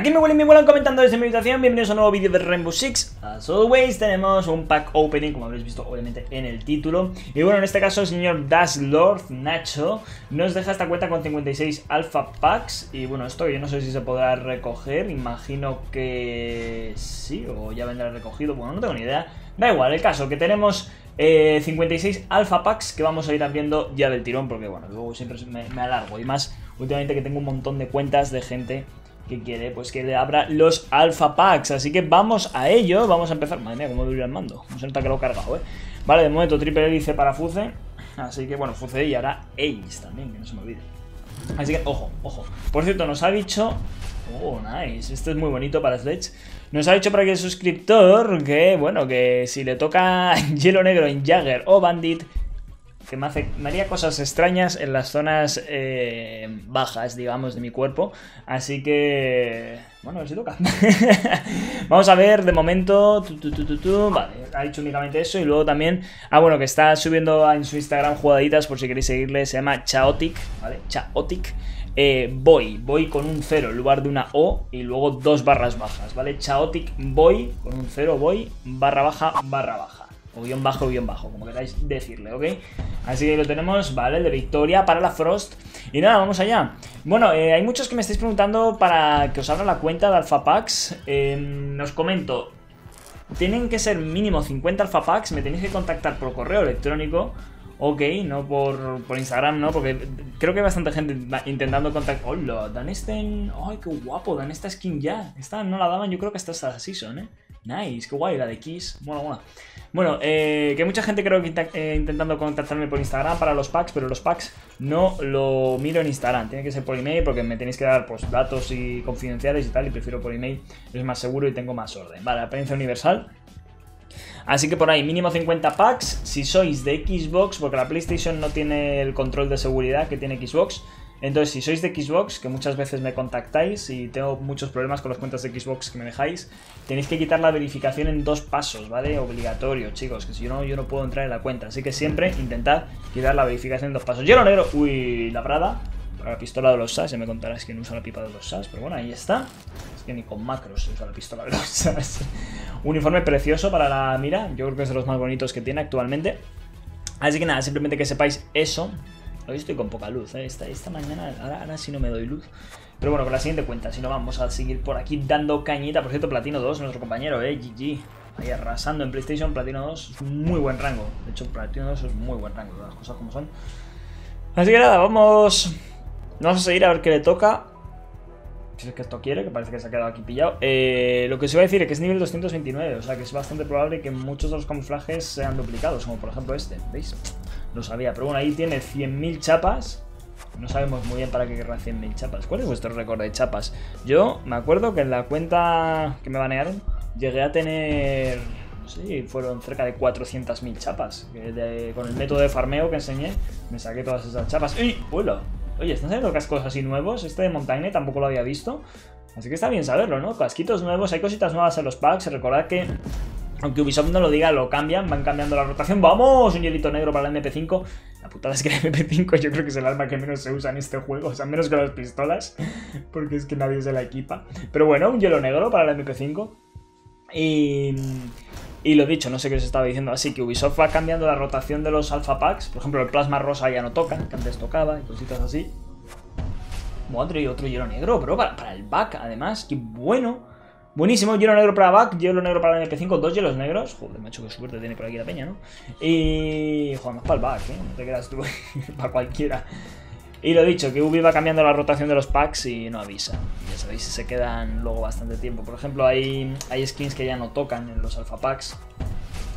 Aquí me huelen, me vuelan comentando desde mi habitación, bienvenidos a un nuevo vídeo de Rainbow Six. As always tenemos un pack opening, como habréis visto obviamente en el título. Y bueno, en este caso el señor Dash Lord Nacho nos deja esta cuenta con 56 Alpha Packs. Y bueno, esto yo no sé si se podrá recoger, imagino que sí, o ya vendrá recogido, bueno, no tengo ni idea. Da igual, el caso que tenemos 56 eh, Alpha Packs que vamos a ir abriendo ya del tirón Porque bueno, luego siempre me alargo. Y más últimamente que tengo un montón de cuentas de gente que quiere pues que le abra los alpha packs. Así que vamos a ello, vamos a empezar. Madre mía, cómo dura el mando. No se nota que lo he cargado, ¿eh? Vale, de momento triple hélice para Fuce. Así que bueno, Fuce y ahora Ace también, que no se me olvide. Así que, ojo, ojo. Por cierto, nos ha dicho... Oh, nice. Este es muy bonito para Sledge. Nos ha dicho para que el suscriptor que, bueno, que si le toca hielo negro en Jagger o Bandit, que me, haría cosas extrañas en las zonas eh, bajas, digamos, de mi cuerpo. Así que... Bueno, a ver si toca. Vamos a ver, de momento... vale, ha dicho únicamente eso. Y luego también... Ah, bueno, que está subiendo en su Instagram jugaditas, por si queréis seguirle. Se llama Chaotic, ¿vale? Chaotic. Eh, voy, voy con un 0 en lugar de una O y luego dos barras bajas, ¿vale? Chaotic voy, con un 0 voy, barra baja, barra baja. O guion bajo, guion bajo, como queráis decirle, ¿ok? Así que lo tenemos, ¿vale? De victoria para la Frost. Y nada, vamos allá. Bueno, eh, hay muchos que me estáis preguntando para que os abra la cuenta de AlphaPax. Eh, os comento, tienen que ser mínimo 50 AlphaPax, me tenéis que contactar por correo electrónico. Ok, no por, por, Instagram, ¿no? Porque creo que hay bastante gente intentando contactar. ¡Hola! Dan este... ¡Ay, qué guapo! Dan esta skin ya. Esta no la daban, yo creo que hasta esta season, ¿eh? Nice, qué guay, la de Kiss. Bueno, bueno. Bueno, eh, que mucha gente creo que está eh, intentando contactarme por Instagram para los packs, pero los packs no lo miro en Instagram. Tiene que ser por email porque me tenéis que dar pues, datos y confidenciales y tal, y prefiero por email. Es más seguro y tengo más orden. Vale, apariencia universal. Así que por ahí, mínimo 50 packs. Si sois de Xbox, porque la PlayStation no tiene el control de seguridad que tiene Xbox. Entonces, si sois de Xbox, que muchas veces me contactáis y tengo muchos problemas con las cuentas de Xbox que me dejáis, tenéis que quitar la verificación en dos pasos, ¿vale? Obligatorio, chicos, que si no, yo no puedo entrar en la cuenta. Así que siempre intentad quitar la verificación en dos pasos. Hielo negro, uy, la brada. Para la pistola de los SAS, ya me contarás quién usa la pipa de los SAS, pero bueno, ahí está. Es que ni con macros se usa la pistola de los SAS. Uniforme precioso para la mira, yo creo que es de los más bonitos que tiene actualmente. Así que nada, simplemente que sepáis eso, Hoy estoy con poca luz, ¿eh? esta, esta mañana, ahora, sí no me doy luz. Pero bueno, con la siguiente cuenta, si no vamos a seguir por aquí dando cañita. Por cierto, Platino 2, nuestro compañero, ¿eh? GG. Ahí arrasando en PlayStation, Platino 2 es muy buen rango. De hecho, Platino 2 es muy buen rango, las cosas como son. Así que nada, vamos... Vamos a seguir a ver qué le toca. Si es que esto quiere, que parece que se ha quedado aquí pillado. Eh, lo que os iba a decir es que es nivel 229, o sea que es bastante probable que muchos de los camuflajes sean duplicados, como por ejemplo este, ¿veis? No sabía, pero bueno, ahí tiene 100.000 chapas. No sabemos muy bien para qué querrá 100.000 chapas. ¿Cuál es vuestro récord de chapas? Yo me acuerdo que en la cuenta que me banearon llegué a tener... No sé, fueron cerca de 400.000 chapas. con el método de farmeo que enseñé, me saqué todas esas chapas. ¡Uy! ¡Hola! Oye, ¿están saliendo cascos así nuevos? Este de Montaigne tampoco lo había visto. Así que está bien saberlo, ¿no? Casquitos nuevos, hay cositas nuevas en los packs. Recordad que aunque Ubisoft no lo diga, lo cambian, van cambiando la rotación. ¡Vamos! Un hielito negro para el MP5. La putada es que el MP5 yo creo que es el arma que menos se usa en este juego. O sea, menos que las pistolas. Porque es que nadie se la equipa. Pero bueno, un hielo negro para el MP5. Y... Y lo dicho, no sé qué os estaba diciendo. Así que Ubisoft va cambiando la rotación de los alpha packs. Por ejemplo, el plasma rosa ya no toca, que antes tocaba y cositas así. Madre, y otro hielo negro, bro, para, el back, además. ¡Qué bueno! Buenísimo, hielo negro para back, hielo negro para el MP5, dos hielos negros. Joder, macho, qué suerte tiene por aquí la peña, ¿no? Y. Joder, más para el back, ¿eh? No te quedas tú, para cualquiera. Y lo dicho, que Ubi va cambiando la rotación de los packs y no avisa. Ya sabéis, se quedan luego bastante tiempo. Por ejemplo, hay, skins que ya no tocan en los alpha packs.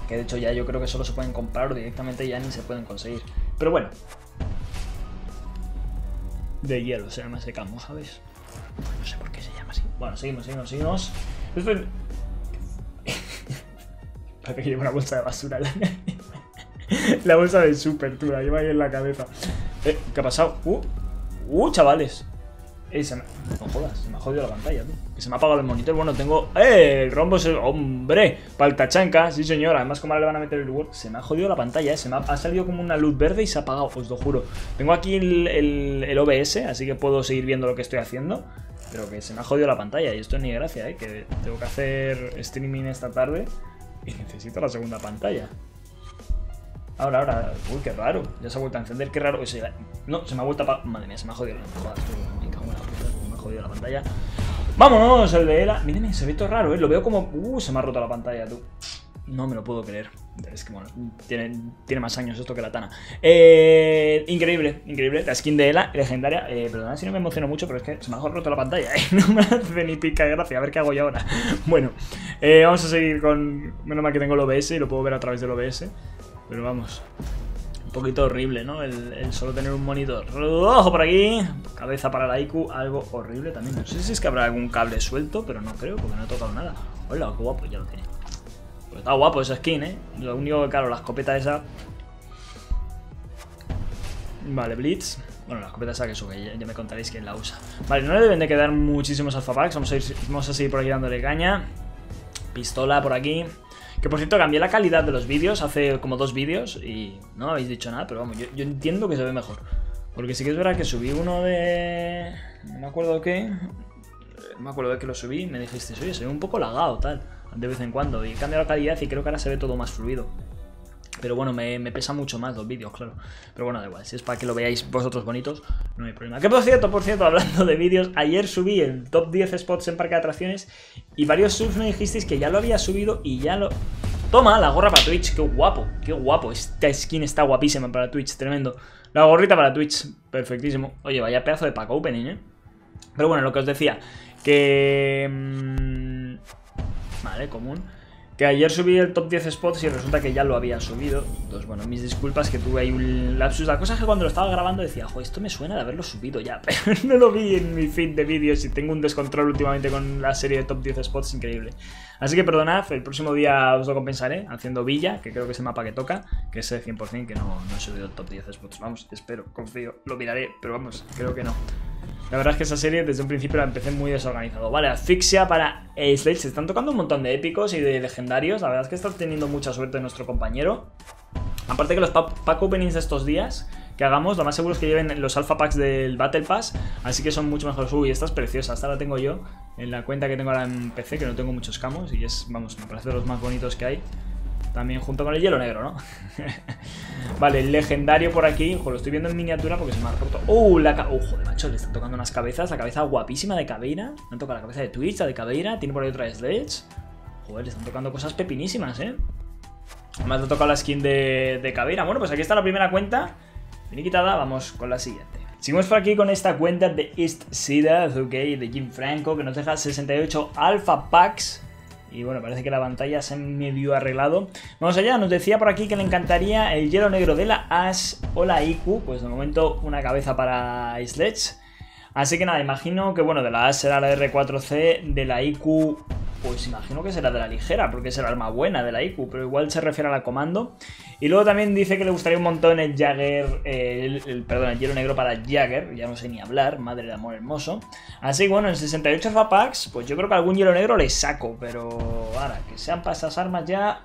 Que de hecho ya yo creo que solo se pueden comprar o directamente ya ni se pueden conseguir. Pero bueno. De hielo se llama ese ¿sabes? No sé por qué se llama así. Bueno, seguimos, seguimos, seguimos. Después... Parece que lleva una bolsa de basura. la bolsa de super, tú, lleva ahí en la cabeza. Eh, ¿Qué ha pasado? Uh, uh, chavales. Eh, se me... No jodas, se me ha jodido la pantalla, tú. Que se me ha apagado el monitor. Bueno, tengo... ¡Eh! El rombo es el... ¡Hombre! Paltachanca, sí señor. Además, como ahora le van a meter el reward, se me ha jodido la pantalla, ¿eh? Se me ha... salido como una luz verde y se ha apagado, os lo juro. Tengo aquí el, el OBS, así que puedo seguir viendo lo que estoy haciendo. Pero que se me ha jodido la pantalla y esto es ni gracia, ¿eh? Que tengo que hacer streaming esta tarde y necesito la segunda pantalla. Ahora, ahora. Uy, qué raro. Ya se ha vuelto a encender. Qué raro. no, se me ha vuelto a... Madre mía, se me ha jodido la... Joder, me, ha jodido la pantalla. ¡Vámonos! El de Ela. Mírame, se ve todo raro, ¿eh? Lo veo como... Uh, se me ha roto la pantalla, tú. No me lo puedo creer. Es que bueno, tiene, tiene más años esto que la Tana. Eh, increíble, increíble. La skin de Ela, legendaria. Eh, perdona si no me emociono mucho, pero es que se me ha roto la pantalla. ¿eh? No me hace ni pica gracia. A ver qué hago yo ahora. Bueno, eh, vamos a seguir con. Menos mal que tengo el OBS y lo puedo ver a través del OBS. Pero vamos. Un poquito horrible, ¿no? El, solo tener un monitor rojo por aquí. Cabeza para la IQ, algo horrible también. No sé si es que habrá algún cable suelto, pero no creo, porque no he tocado nada. Hola, qué guapo, ya lo tenía. Pues está guapo esa skin, ¿eh? Lo único que, claro, la escopeta esa... Vale, Blitz. Bueno, la escopeta esa que sube, ya, me contaréis quién la usa. Vale, no le deben de quedar muchísimos alpha packs. Vamos a, ir, vamos a seguir por aquí dándole caña. Pistola por aquí. Que por cierto, cambié la calidad de los vídeos hace como dos vídeos y no habéis dicho nada, pero vamos, yo, entiendo que se ve mejor. Porque sí que es verdad que subí uno de... No me acuerdo qué. No me acuerdo de que lo subí me dijiste, oye, se ve un poco lagado, tal de vez en cuando. Y he cambiado la calidad y creo que ahora se ve todo más fluido. Pero bueno, me, pesa mucho más los vídeos, claro. Pero bueno, da igual, si es para que lo veáis vosotros bonitos, no hay problema. Que por cierto, por cierto, hablando de vídeos, ayer subí el top 10 spots en parque de atracciones y varios subs me dijisteis que ya lo había subido y ya lo... Toma, la gorra para Twitch, qué guapo, qué guapo. Esta skin está guapísima para Twitch, tremendo. La gorrita para Twitch, perfectísimo. Oye, vaya pedazo de pack opening, ¿eh? Pero bueno, lo que os decía, que... Mm, Vale, común. Que ayer subí el top 10 spots y resulta que ya lo había subido. Entonces, bueno, mis disculpas que tuve ahí un lapsus. La cosa es que cuando lo estaba grabando decía, jo, esto me suena de haberlo subido ya. Pero no lo vi en mi feed de vídeos y tengo un descontrol últimamente con la serie de top 10 spots increíble. Así que perdonad, el próximo día os lo compensaré haciendo Villa, que creo que es el mapa que toca, que es el 100% que no, no he subido el top 10 spots. Vamos, espero, confío, lo miraré, pero vamos, creo que no. La verdad es que esa serie desde un principio la empecé muy desorganizado. Vale, asfixia para Slade. Se están tocando un montón de épicos y de legendarios. La verdad es que está teniendo mucha suerte nuestro compañero. Aparte que los pack openings de estos días que hagamos, lo más seguro es que lleven los alpha packs del Battle Pass. Así que son mucho mejores. Uy, esta es preciosa. Esta la tengo yo en la cuenta que tengo ahora en PC, que no tengo muchos camos. Y es, vamos, me parece de los más bonitos que hay. También junto con el hielo negro, ¿no? vale, el legendario por aquí. Ojo, lo estoy viendo en miniatura porque se me ha roto. ¡Uh! La ca ¡Uh, joder, macho! Le están tocando unas cabezas. La cabeza guapísima de Caveira. Me han tocado la cabeza de Twitch, la de Caveira. Tiene por ahí otra Sledge. Joder, le están tocando cosas pepinísimas, ¿eh? Además le ha tocado la skin de, de Caveira. Bueno, pues aquí está la primera cuenta. quitada, vamos con la siguiente. Seguimos por aquí con esta cuenta de East Sida, ok, de Jim Franco, que nos deja 68 Alpha Packs y bueno, parece que la pantalla se medio arreglado. Vamos allá, nos decía por aquí que le encantaría el hielo negro de la Ash o la IQ. Pues de momento una cabeza para Sledge. Así que nada, imagino que bueno, de la Ash será la R4C, de la IQ pues imagino que será de la ligera, porque es el arma buena de la IQ, pero igual se refiere a la comando. Y luego también dice que le gustaría un montón el Jagger, eh, el, perdón, el hielo negro para Jagger, ya no sé ni hablar, madre de amor hermoso. Así que bueno, en 68 Packs, pues yo creo que algún hielo negro le saco, pero ahora, que sean para esas armas ya...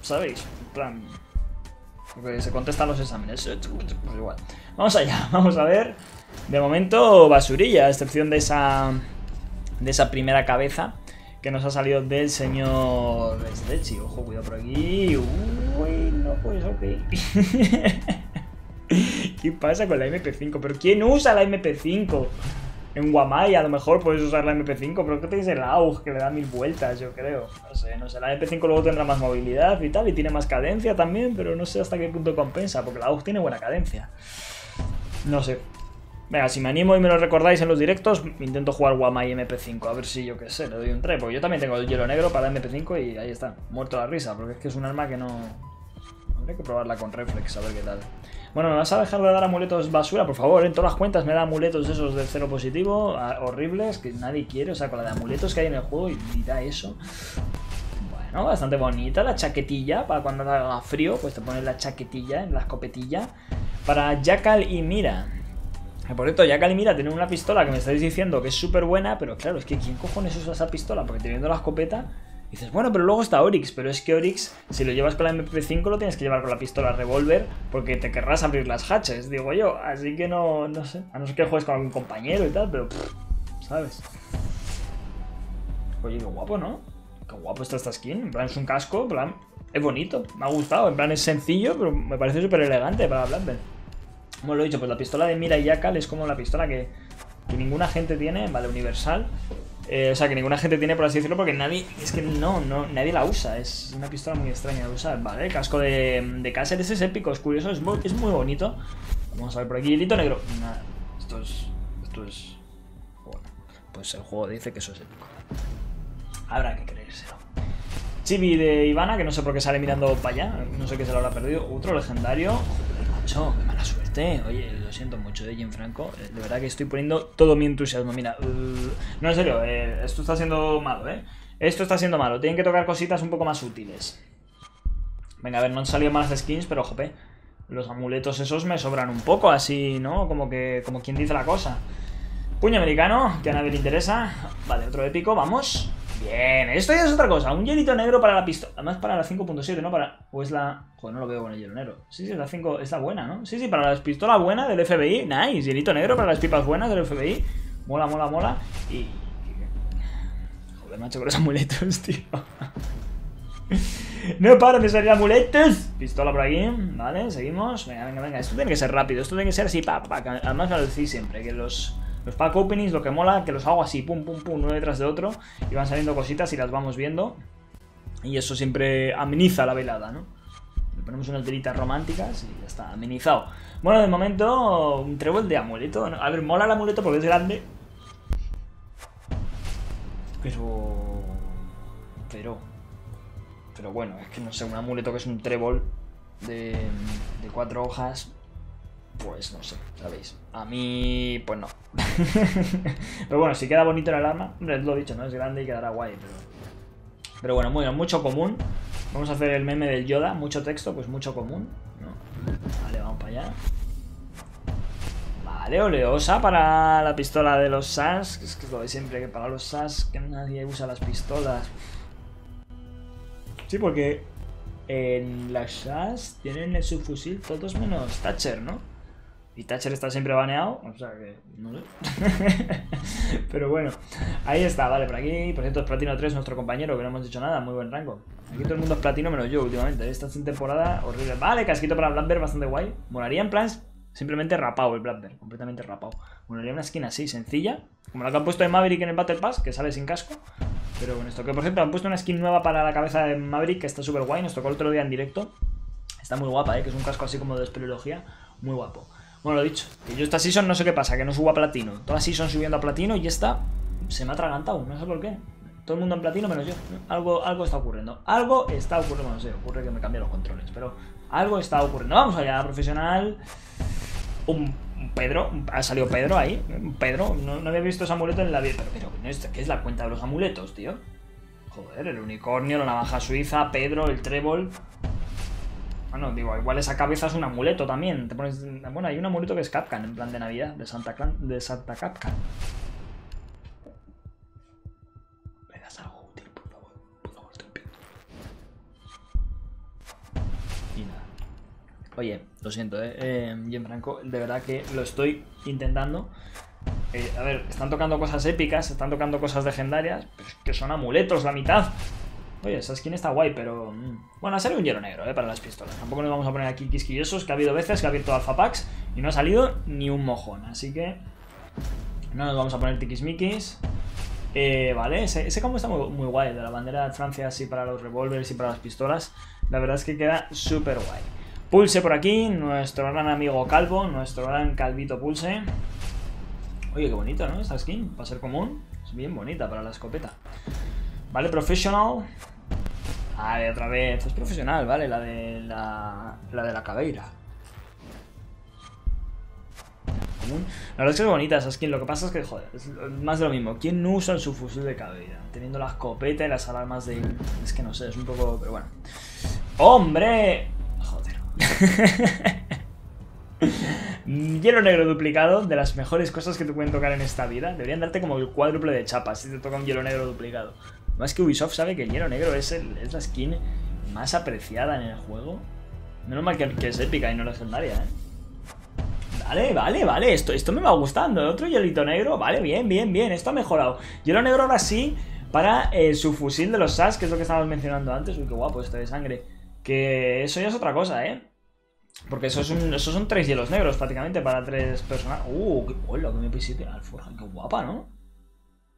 ¿Sabéis? plan... Porque se contestan los exámenes. Pues igual. Vamos allá, vamos a ver. De momento, basurilla, a excepción de esa de esa primera cabeza que nos ha salido del señor Stretchy. Ojo, cuidado por aquí. Uy, no, pues ok. ¿Qué pasa con la MP5? ¿Pero quién usa la MP5? En Guamay a lo mejor puedes usar la MP5, pero que tenéis el AUG que le da mil vueltas, yo creo. No sé, no sé. La MP5 luego tendrá más movilidad y tal, y tiene más cadencia también, pero no sé hasta qué punto compensa, porque la AUG tiene buena cadencia. No sé. Venga, si me animo y me lo recordáis en los directos, intento jugar Guamai MP5. A ver si yo qué sé, le doy un try. Porque yo también tengo el hielo negro para MP5 y ahí está, muerto la risa. Porque es que es un arma que no... Habría que probarla con reflex, a ver qué tal. Bueno, ¿me vas a dejar de dar amuletos basura? Por favor, en todas las cuentas me da amuletos esos de cero positivo, horribles, que nadie quiere. O sea, con la de amuletos que hay en el juego y, da eso. Bueno, bastante bonita la chaquetilla. Para cuando haga frío, pues te pones la chaquetilla en la escopetilla. Para Jackal y Mira. Por cierto, ya Calimira tiene una pistola que me estáis diciendo que es súper buena, pero claro, es que ¿quién cojones usa esa pistola? Porque teniendo la escopeta, dices, bueno, pero luego está Oryx, pero es que Oryx, si lo llevas con la MP5, lo tienes que llevar con la pistola revólver, porque te querrás abrir las hatches, digo yo. Así que no, no sé. A no ser que juegues con algún compañero y tal, pero. ¿Sabes? Oye, qué guapo, ¿no? Qué guapo está esta skin. En plan, es un casco, en plan. Es bonito, me ha gustado. En plan, es sencillo, pero me parece súper elegante para Blackbird. Como lo he dicho, pues la pistola de Mira y Yakal es como la pistola que, que ninguna gente tiene, vale, universal. Eh, o sea, que ninguna gente tiene, por así decirlo, porque nadie. Es que no, no, nadie la usa. Es una pistola muy extraña de usar, ¿vale? Casco de, de Cáceres es épico, es curioso, es muy, es muy bonito. Vamos a ver por aquí, hilito negro. Nada, esto es. Esto es. Bueno, pues el juego dice que eso es épico. Habrá que creérselo. Chibi de Ivana, que no sé por qué sale mirando para allá. No sé qué se lo habrá perdido. Otro legendario. Joder, macho, qué mala suerte. Oye, lo siento mucho de Jim Franco. Eh, De verdad que estoy poniendo todo mi entusiasmo. Mira, uh, no, en serio, eh, esto está siendo malo, ¿eh? Esto está siendo malo. Tienen que tocar cositas un poco más útiles. Venga, a ver, no han salido malas skins, pero jope. Los amuletos esos me sobran un poco, así, ¿no? Como que, como quien dice la cosa. Puño americano, que a nadie le interesa. Vale, otro épico, vamos. Bien, esto ya es otra cosa. Un hielito negro para la pistola. Además para la 5.7, ¿no? Para... O es la... Joder, no lo veo con el hielo negro. Sí, sí, es la 5... Es la buena, ¿no? Sí, sí, para la pistola buena del FBI. Nice. Hielito negro para las pipas buenas del FBI. Mola, mola, mola. Y... Joder, macho, con los amuletos, tío. No para de salir amuletos. Pistola por aquí, vale, seguimos. Venga, venga, venga. Esto tiene que ser rápido. Esto tiene que ser así, pa. Además me lo decís siempre, que los, los pack openings lo que mola, que los hago así, pum, pum, pum, uno detrás de otro. Y van saliendo cositas y las vamos viendo. Y eso siempre ameniza la velada, ¿no? Le ponemos unas velitas románticas y ya está, amenizado. Bueno, de momento, un trébol de amuleto. A ver, mola el amuleto porque es grande. Pero... Pero... Pero bueno, es que no sé, un amuleto que es un trébol de, de cuatro hojas, pues no sé, ¿sabéis? A mí, pues no. pero bueno, si queda bonito el arma, lo he dicho, ¿no? Es grande y quedará guay, pero... Pero bueno, muy bien, mucho común. Vamos a hacer el meme del Yoda, mucho texto, pues mucho común, ¿no? Vale, vamos para allá. Vale, oleosa para la pistola de los SAS. Es que es lo de siempre, que para los SAS que nadie usa las pistolas. Sí, porque en las SAS tienen el subfusil todos menos Thatcher, ¿no? Y Thatcher está siempre baneado, o sea que no sé. Pero bueno, ahí está, vale, por aquí. Por cierto, es Platino 3, nuestro compañero, que no hemos dicho nada, muy buen rango. Aquí todo el mundo es platino menos yo últimamente. Esta temporada horrible. Vale, casquito para Blackbeard, bastante guay. Molaría en plan simplemente rapado el Blackbeard, completamente rapado. Molaría una skin así, sencilla, como la que han puesto de Maverick en el Battle Pass, que sale sin casco. Pero con esto, que por cierto han puesto una skin nueva para la cabeza de Maverick, que está súper guay, nos tocó el otro día en directo. Está muy guapa, ¿eh? que es un casco así como de espeleología, muy guapo. Bueno, lo dicho, que yo esta season no sé qué pasa, que no subo a platino. Toda season subiendo a platino y esta se me ha atragantado, no sé por qué. Todo el mundo en platino menos yo. Algo, algo está ocurriendo. Algo está ocurriendo, no sé, ocurre que me cambian los controles, pero algo está ocurriendo. Vamos allá, profesional. Un, Pedro, ha salido Pedro ahí. Pedro, no, no había visto ese amuleto en la vida. Pero, pero, ¿qué es la cuenta de los amuletos, tío? Joder, el unicornio, la navaja suiza, Pedro, el trébol. Bueno, digo, igual esa cabeza es un amuleto también. Te pones... Bueno, hay un amuleto que es Capcan, en plan de Navidad, de Santa, Clan... de Santa Capcan. ¿Me das algo útil, por favor? Por favor, te pido. Y nada. Oye, lo siento, eh, eh Gianfranco, de verdad que lo estoy intentando. Eh, a ver, están tocando cosas épicas, están tocando cosas legendarias, pero es que son amuletos la mitad. Oye, esa skin está guay, pero... mm, Bueno, salido un hielo negro, eh, para las pistolas. Tampoco nos vamos a poner aquí quisquillosos, que ha habido veces que ha abierto alfa packs y no ha salido ni un mojón. Así que... No nos vamos a poner tiquismiquis. Eh, vale, ese, ese combo está muy, muy guay, de la bandera de Francia así para los revólveres y para las pistolas. La verdad es que queda súper guay. Pulse por aquí, nuestro gran amigo Calvo, nuestro gran Calvito Pulse. Oye, qué bonito, ¿no? Esta skin, para ser común, es bien bonita para la escopeta. Vale, Professional. Vale, otra vez. Es profesional, ¿vale? La de la, la de la caveira. Común. La verdad es que es bonita esa skin. Lo que pasa es que, joder, es más de lo mismo. ¿Quién no usa el subfusil de caveira? Teniendo la escopeta y las alarmas de... Es que no sé, es un poco... Pero bueno. ¡Hombre! Joder. Hielo negro duplicado, de las mejores cosas que te pueden tocar en esta vida. Deberían darte como el cuádruple de chapas si te toca un hielo negro duplicado. Más que Ubisoft sabe que el hielo negro es, el, es la skin más apreciada en el juego. Menos mal que, que es épica y no legendaria, ¿eh? Vale, vale, vale, esto, esto me va gustando. Otro hielito negro, vale, bien, bien, bien, esto ha mejorado. Hielo negro ahora sí para eh, su fusil de los SAS, que es lo que estábamos mencionando antes. Uy, qué guapo esto de sangre. Que eso ya es otra cosa, ¿eh? Porque eso, son tres hielos negros prácticamente para tres personas. Uh, qué hola, que MP7. Alforja, qué guapa, ¿no?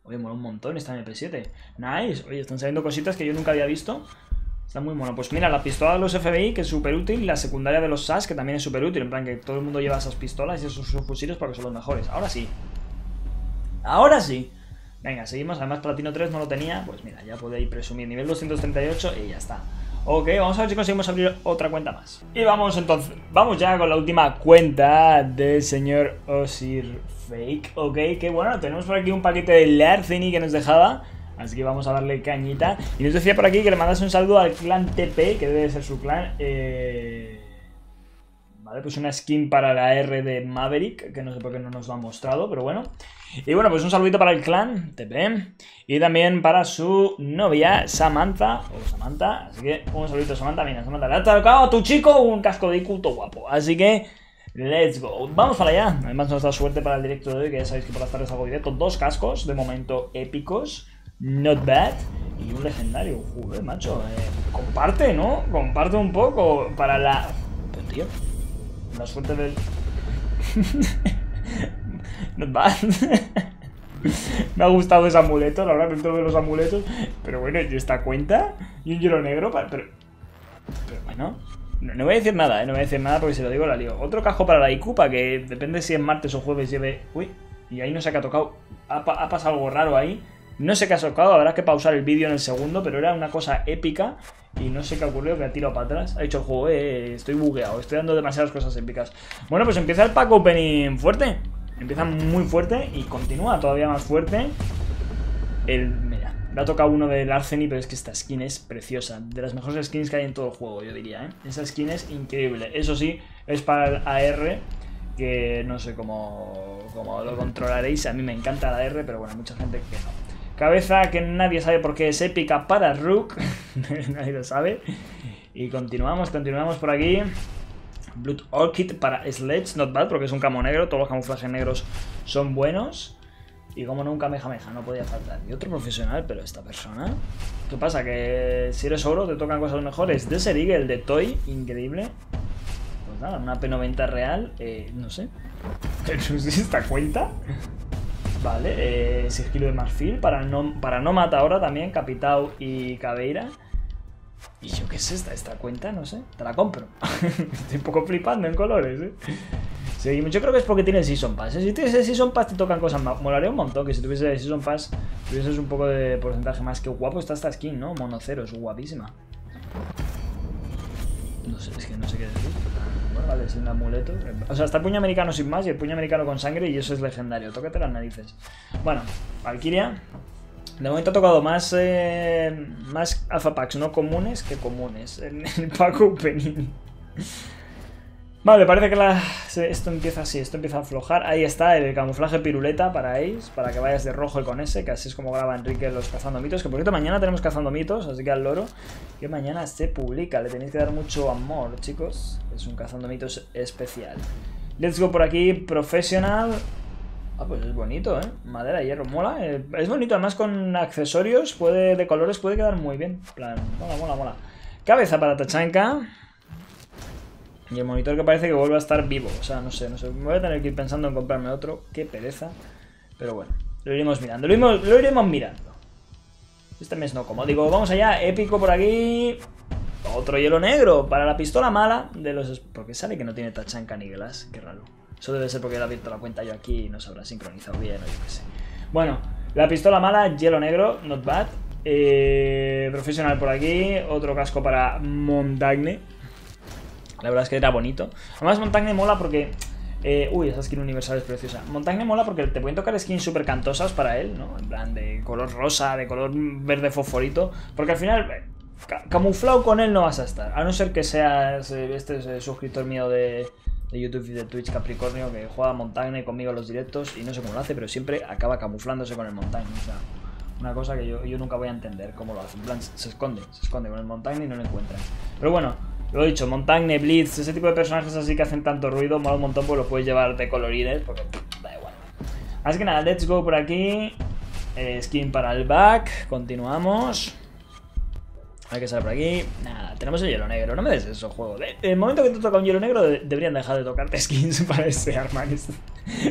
Oye, mola un montón esta MP7. Nice. Oye, están saliendo cositas que yo nunca había visto. Está muy bueno. Pues mira, la pistola de los FBI, que es súper útil, la secundaria de los SAS, que también es súper útil. En plan, que todo el mundo lleva esas pistolas y esos fusiles porque son los mejores. Ahora sí. Ahora sí. Venga, seguimos. Además, Platino 3 no lo tenía. Pues mira, ya podéis presumir. Nivel 238 y ya está. Ok, vamos a ver si conseguimos abrir otra cuenta más. Y vamos entonces, vamos ya con la última cuenta del señor Osir Fake. Ok, que bueno, tenemos por aquí un paquete de Larceny que nos dejaba. Así que vamos a darle cañita. Y nos decía por aquí que le mandase un saludo al clan TP, que debe ser su clan. Eh... Pues una skin para la R de Maverick, que no sé por qué no nos lo ha mostrado, pero bueno. Y bueno, pues un saludito para el clan TP. Y también para su novia, Samantha. O Samantha. Así que un saludito a Samantha. Mira, Samantha, le ha tocado a tu chico un casco de culto guapo. Así que... Let's go. Vamos para allá. Además nos da suerte para el directo de hoy, que ya sabéis que por las tardes hago directo. Dos cascos, de momento épicos. Not bad. Y un legendario. Joder, macho. Eh, comparte, ¿no? Comparte un poco para la... Tío. La suerte del... Not bad. Me ha gustado ese amuleto, la verdad, dentro de los amuletos. Pero bueno, ¿y esta cuenta? Y un hielo negro, pero... Pero bueno... No, voy a decir nada, ¿eh? No voy a decir nada porque si lo digo la lío. Otro cajo para la Ikupa que depende si es martes o jueves lleve... Uy, y ahí no sé qué ha tocado. Ha, ha pasado algo raro ahí. No sé qué ha tocado, habrá que pausar el vídeo en el segundo, pero era una cosa épica y no sé qué ha ocurrido, que ha tirado para atrás. Ha dicho juego, eh, estoy bugueado, estoy dando demasiadas cosas épicas. Bueno, pues empieza el pack opening fuerte. Empieza muy fuerte y continúa todavía más fuerte. El, mira, le ha tocado uno del Arseny, pero es que esta skin es preciosa. De las mejores skins que hay en todo el juego, yo diría, ¿eh? Esa skin es increíble. Eso sí, es para el AR, que no sé cómo, cómo lo controlaréis. A mí me encanta la AR, pero bueno, mucha gente que no. Cabeza que nadie sabe por qué es épica para Rook. nadie lo sabe. Y continuamos, continuamos por aquí. Blood Orchid para Sledge, not bad, porque es un camo negro. Todos los camuflajes negros son buenos. Y como nunca meja meja, no podía faltar. Y otro profesional, pero esta persona. ¿Qué pasa? Que si eres oro te tocan cosas mejores. De ser el de Toy, increíble. Pues nada, una P90 real, eh, no sé. ¿Esta cuenta? Vale, eh, sigilo de marfil para no, para no matar ahora también, Capitao y Caveira. Y yo qué sé, esta, esta cuenta, no sé, te la compro. Estoy un poco flipando en colores, ¿eh? Seguimos. Yo creo que es porque tiene el Season Pass. ¿eh? Si tienes el Season Pass te tocan cosas más. Molaría un montón que si tuviese el Season Pass tuvieses un poco de porcentaje más. Que guapo está esta skin, ¿no? Mono cero, es guapísima. No sé, es que no sé qué decir. Vale, es un amuleto. O sea, está el puño americano sin más y el puño americano con sangre y eso es legendario. Tócate las narices. Bueno, Valkyria. De momento ha tocado más, eh, más alpha packs no comunes que comunes en el pack opening. Vale, parece que la, esto empieza así, esto empieza a aflojar. Ahí está el camuflaje piruleta para Ace, para que vayas de rojo y con ese, que así es como graba Enrique los cazando mitos. Que por cierto, mañana tenemos cazando mitos, así que al loro, que mañana se publica. Le tenéis que dar mucho amor, chicos. Es un cazando mitos especial. Let's go por aquí, professional. Ah, pues es bonito, ¿eh? Madera, hierro, mola. Eh, es bonito, además con accesorios puede, de colores puede quedar muy bien. plan, mola, mola, mola. Cabeza para Tachanka. Y el monitor que parece que vuelve a estar vivo. O sea, no sé, no sé. Me voy a tener que ir pensando en comprarme otro. Qué pereza. Pero bueno, lo iremos mirando. Lo iremos, lo iremos mirando. Este mes no, como digo, vamos allá. Épico por aquí. Otro hielo negro para la pistola mala de los... Porque sale que no tiene tachanca ni glass. Qué raro. Eso debe ser porque he abierto la cuenta yo aquí y no se habrá sincronizado bien o yo qué sé. Bueno, la pistola mala, hielo negro, not bad. Eh, profesional por aquí. Otro casco para Montagne. La verdad es que era bonito. Además, Montagne mola porque... Eh, uy, esa skin universal es preciosa. Montagne mola porque te pueden tocar skins súper cantosas para él, ¿no? En plan, de color rosa, de color verde fosforito. Porque al final, camuflado con él no vas a estar. A no ser que seas eh, este suscriptor mío de, de, YouTube y de Twitch Capricornio que juega Montagne conmigo en los directos y no sé cómo lo hace, pero siempre acaba camuflándose con el Montagne. O sea, Una cosa que yo, yo nunca voy a entender cómo lo hacen. En plan, se esconde, se esconde con el Montagne y no lo encuentran. Pero bueno, lo he dicho, Montagne, Blitz, ese tipo de personajes así que hacen tanto ruido, mola un montón, pues lo puedes llevar de colorines, porque da igual. Así que nada, let's go por aquí. Eh, skin para el back, continuamos. Hay que salir por aquí. Nada, tenemos el hielo negro. No me des eso, juego. De- el momento que te toca un hielo negro, de- deberían dejar de tocarte skins para ese arma. Es-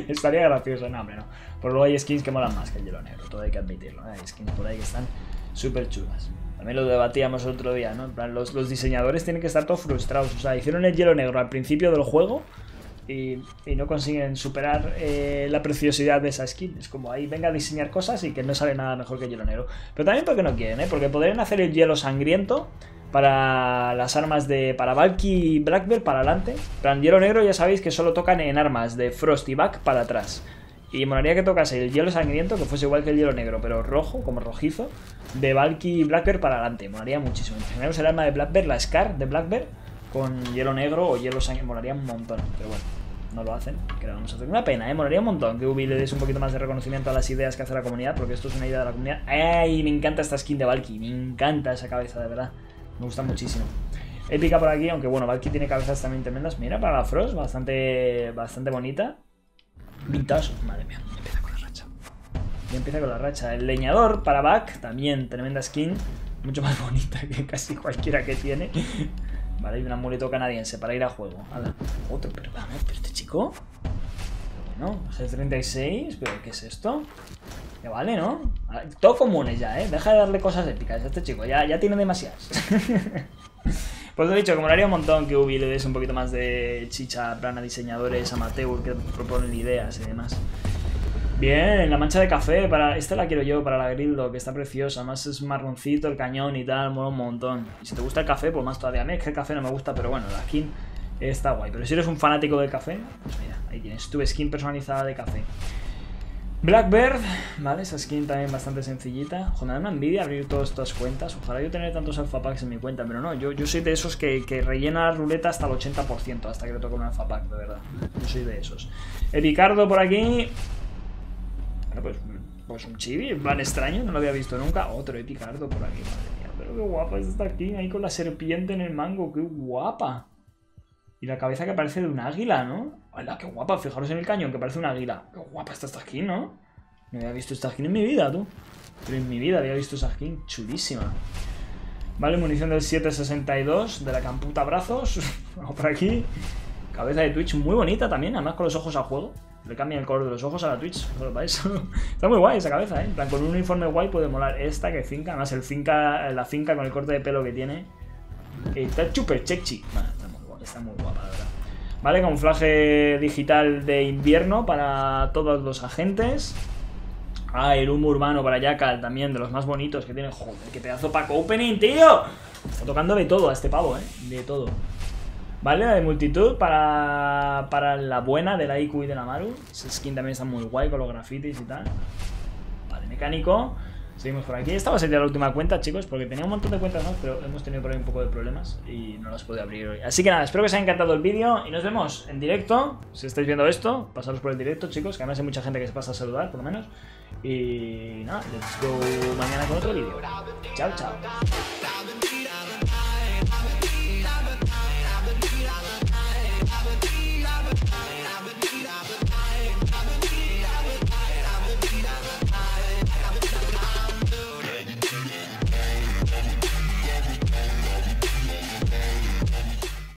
Estaría gracioso. No, hombre, no. Por luego hay skins que molan más que el hielo negro. Todo hay que admitirlo. ¿eh? Hay skins por ahí que están súper chulas. También lo debatíamos otro día, ¿no? En plan, los, los diseñadores tienen que estar todos frustrados. O sea, hicieron el hielo negro al principio del juego y, y no consiguen superar eh, la preciosidad de esa skin. Es como ahí venga a diseñar cosas y que no sale nada mejor que el hielo negro. Pero también porque no quieren, ¿eh? Porque podrían hacer el hielo sangriento para las armas de. para Valky y Blackbird para adelante. Plan, hielo negro ya sabéis que solo tocan en armas de Frost y Back para atrás. Y molaría que tocase el hielo sangriento, que fuese igual que el hielo negro, pero rojo, como rojizo, de Valky y Blackbird para adelante. Molaría muchísimo. Imaginemos el arma de Blackbird, la Scar de Blackbird, con hielo negro o hielo sangre. Molaría un montón. Pero bueno, no lo hacen. Que le vamos a hacer? Una pena, ¿eh? Molaría un montón que Ubi le des un poquito más de reconocimiento a las ideas que hace la comunidad, porque esto es una idea de la comunidad. ¡Ay! Me encanta esta skin de Valky. Me encanta esa cabeza, de verdad. Me gusta muchísimo. Épica por aquí, aunque bueno, Valky tiene cabezas también tremendas. Mira, para la Frost, bastante, bastante bonita. Vintage, madre mía, ya empieza con la racha. Ya empieza con la racha. El leñador para Back, también tremenda skin. Mucho más bonita que casi cualquiera que tiene. Vale, y un amuleto canadiense para ir a juego. Hala. Otro, pero pero este chico. Bueno, G36, pero ¿qué es esto? Que vale, ¿no? Ah, Todo comunes ya, ¿eh? Deja de darle cosas épicas a este chico, ya, ya tiene demasiadas. Pues lo he dicho, como le haría un montón que Ubi le des un poquito más de chicha plan a diseñadores amateur que proponen ideas y demás. Bien, la mancha de café, para esta la quiero yo, para la Grildo, que está preciosa, además es marroncito, el cañón y tal, mola un montón. Y si te gusta el café, pues más todavía. A es que el café no me gusta, pero bueno, la skin está guay. Pero si eres un fanático del café, pues mira, ahí tienes tu skin personalizada de café. Blackbird, vale, esa skin también bastante sencillita. Joder, una envidia abrir todas estas cuentas. Ojalá yo tener tantos alpha packs en mi cuenta, pero no, yo, yo soy de esos que, que rellena la ruleta hasta el 80% hasta que le toque un alpha pack, de verdad. Yo soy de esos. Epicardo por aquí. Bueno, pues, pues un chibi, plan extraño, no lo había visto nunca. Otro Epicardo por aquí, madre mía. Pero qué guapa es esta aquí, ahí con la serpiente en el mango, qué guapa. Y la cabeza que parece de un águila, ¿no? ¡Hala, qué guapa! Fijaros en el cañón, que parece un águila. ¡Qué guapa está esta skin, ¿no? No había visto esta skin en mi vida, tú. Pero en mi vida había visto esa skin chulísima. Vale, munición del 762 de la camputa brazos. Vamos por aquí. Cabeza de Twitch muy bonita también, además con los ojos a juego. Le cambian el color de los ojos a la Twitch. ¿lo? Está muy guay esa cabeza, ¿eh? En plan, con un uniforme guay puede molar esta que finca. Además, el finca, la finca con el corte de pelo que tiene. Está súper. Bueno, está muy guapa, está muy verdad. Vale, camuflaje digital de invierno para todos los agentes. Ah, el humo urbano para Jackal también, de los más bonitos que tiene. Joder, qué pedazo pack opening, tío. Está tocando de todo a este pavo, eh. De todo. Vale, la de multitud para, para la buena de la IQ y de la Maru. Esa skin también está muy guay con los grafitis y tal. Vale, mecánico. Seguimos por aquí. Esta va a ser ya la última cuenta, chicos, porque tenía un montón de cuentas más, pero hemos tenido por ahí un poco de problemas y no las puedo abrir hoy. Así que nada, espero que os haya encantado el vídeo y nos vemos en directo. Si estáis viendo esto, pasaros por el directo, chicos, que además hay mucha gente que se pasa a saludar, por lo menos. Y nada, let's go mañana con otro vídeo. Chao, chao.